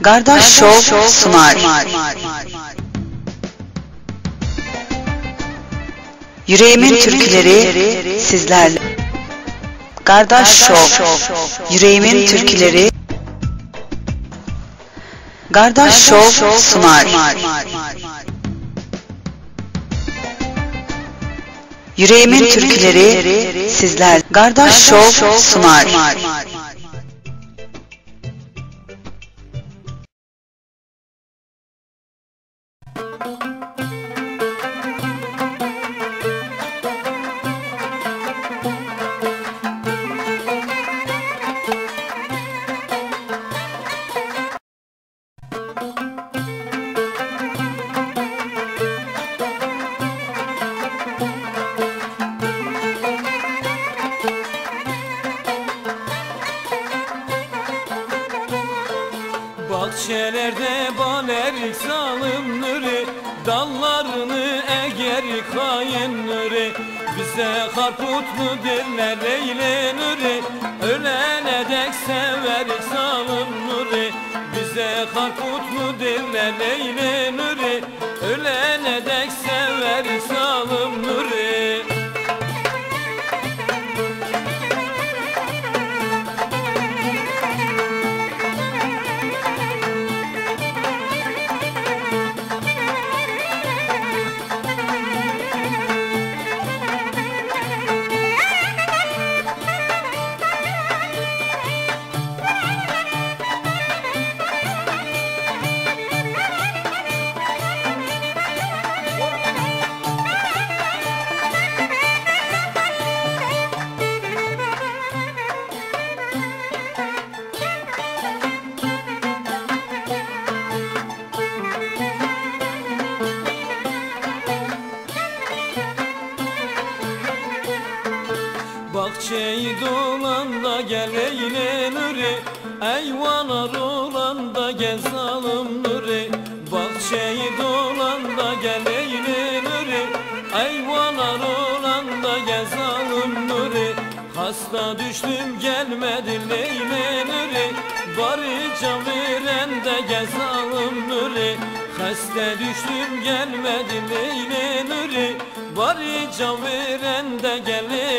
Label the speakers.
Speaker 1: Gardaş Show sunar. Yüreğimin türküleri sizlerle. Gardaş Show. Yüreğimin türküleri. Gardaş Show sunar. Yüreğimin türküleri sizler. Gardaş Show sunar.
Speaker 2: Bahçelerde baler salım nuri Dallarını eğer kayın nuri. Bize karput mu derler eyle nuri Ölene dek sever salım nuri. Bize karput mu derler eyle nuri Ölene dek sever salım nuri Bahçeyi dolan da gel eyle nuri. Eyvanar olan da gez alım nuri. Dolan da gel eyle nuri. Eyvanar olan da gez alım nuri. Hasta düştüm gelmedi leyle nuri. Bari can veren de gez alım nuri. Hasta düştüm gelmedi leyle nuri. Bari can veren de gel nuri